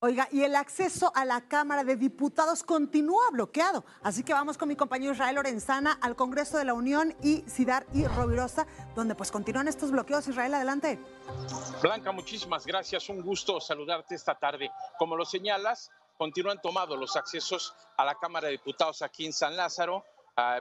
Oiga, y el acceso a la Cámara de Diputados continúa bloqueado. Así que vamos con mi compañero Israel Lorenzana al Congreso de la Unión y Cidar y Rovirosa, donde pues continúan estos bloqueos. Israel, adelante. Blanca, muchísimas gracias. Un gusto saludarte esta tarde. Como lo señalas, continúan tomados los accesos a la Cámara de Diputados aquí en San Lázaro.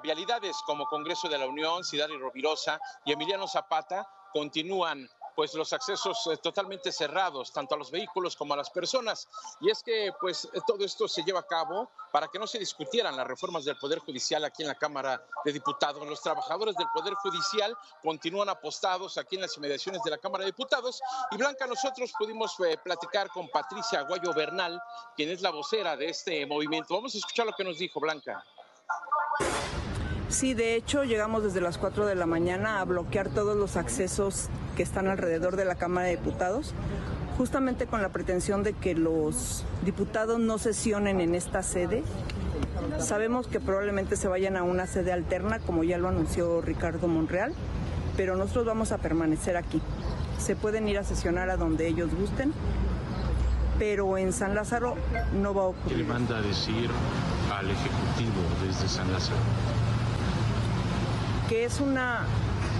vialidades como Congreso de la Unión, Cidar y Rovirosa y Emiliano Zapata continúan pues los accesos eh, totalmente cerrados, tanto a los vehículos como a las personas. Y es que pues eh, todo esto se lleva a cabo para que no se discutieran las reformas del Poder Judicial aquí en la Cámara de Diputados. Los trabajadores del Poder Judicial continúan apostados aquí en las inmediaciones de la Cámara de Diputados. Y Blanca, nosotros pudimos eh, platicar con Patricia Aguayo Bernal, quien es la vocera de este movimiento. Vamos a escuchar lo que nos dijo Blanca. Sí, de hecho llegamos desde las 4 de la mañana a bloquear todos los accesos que están alrededor de la Cámara de Diputados, justamente con la pretensión de que los diputados no sesionen en esta sede. Sabemos que probablemente se vayan a una sede alterna, como ya lo anunció Ricardo Monreal, pero nosotros vamos a permanecer aquí. Se pueden ir a sesionar a donde ellos gusten, pero en San Lázaro no va a ocurrir. ¿Qué le manda a decir al Ejecutivo desde San Lázaro? que es una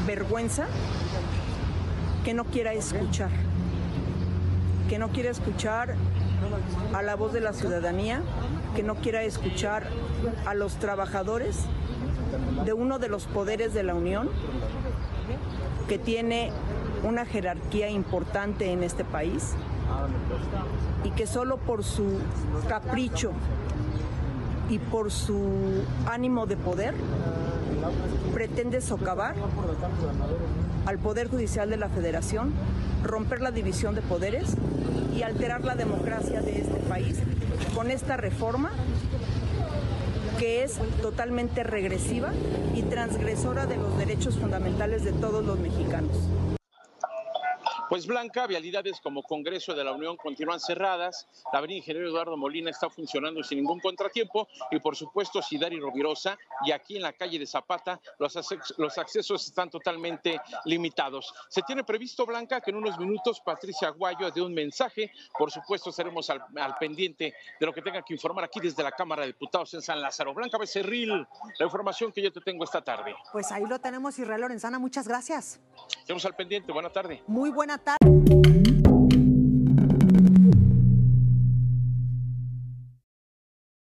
vergüenza que no quiera escuchar, que no quiera escuchar a la voz de la ciudadanía, que no quiera escuchar a los trabajadores de uno de los poderes de la Unión, que tiene una jerarquía importante en este país y que solo por su capricho y por su ánimo de poder pretende socavar al Poder Judicial de la Federación, romper la división de poderes y alterar la democracia de este país con esta reforma que es totalmente regresiva y transgresora de los derechos fundamentales de todos los mexicanos. Pues Blanca, vialidades como Congreso de la Unión continúan cerradas, la avenida Ingeniero Eduardo Molina está funcionando sin ningún contratiempo y por supuesto Sidari Rovirosa y aquí en la calle de Zapata los, los accesos están totalmente limitados. Se tiene previsto, Blanca, que en unos minutos Patricia Aguayo dé un mensaje, por supuesto estaremos al, pendiente de lo que tenga que informar aquí desde la Cámara de Diputados en San Lázaro. Blanca Becerril, la información que yo te tengo esta tarde. Pues ahí lo tenemos, Israel Lorenzana, muchas gracias. Estamos al pendiente, buena tarde. Muy buena tarde.